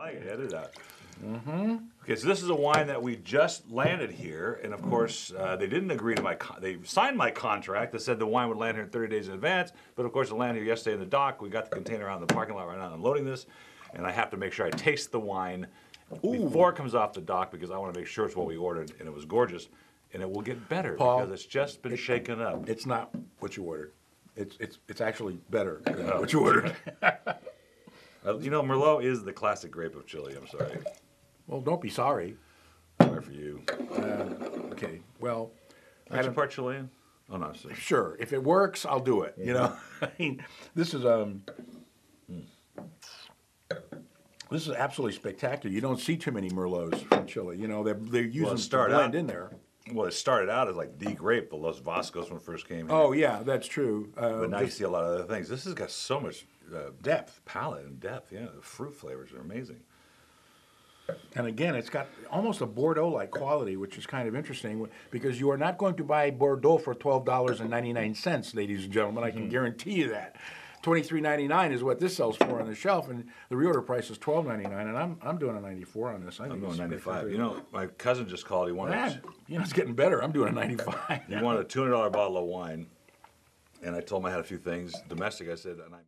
like it. Edit it out. Mm-hmm. Okay, so this is a wine that we just landed here, and of course uh, they didn't agree to my. Con- they signed my contract that said the wine would land here in 30 days in advance. But of course, it landed here yesterday in the dock. We got the container out in the parking lot right now. I'm loading this, and I have to make sure I taste the wine before it comes off the dock because I want to make sure it's what we ordered, and it was gorgeous. And it will get better Paul, because it's just been shaken up. It's not what you ordered. It's, it's, it's actually better than Oh. what you ordered. Uh, you know, Merlot is the classic grape of Chile. I'm sorry. Well, don't be sorry. Sorry for you. Okay, well, I Aren't you part Chilean? Oh no, sorry. sure, if it works, I'll do it, you know? I mean, this is, um, this is absolutely spectacular. You don't see too many Merlots from Chile, you know, they're, they're using to start blend out- in there. Well, it started out as like the grape, the Los Vascos when it first came here. Oh, yeah, that's true. Uh, but now you see a lot of other things. This has got so much uh, depth, palate, and depth. Yeah, the fruit flavors are amazing. And again, it's got almost a Bordeaux-like quality, which is kind of interesting because you are not going to buy Bordeaux for twelve dollars and ninety-nine cents, ladies and gentlemen. I can Mm-hmm. guarantee you that. Twenty-three ninety-nine is what this sells for on the shelf, and the reorder price is twelve ninety-nine. And I'm I'm doing a ninety-four on this. I think I'm going it's 95. pretty You know, my cousin just called. He wanted good. you know, it's getting better. I'm doing a ninety-five. he wanted a $200 bottle of wine, and I told him I had a few things domestic. I said, and I.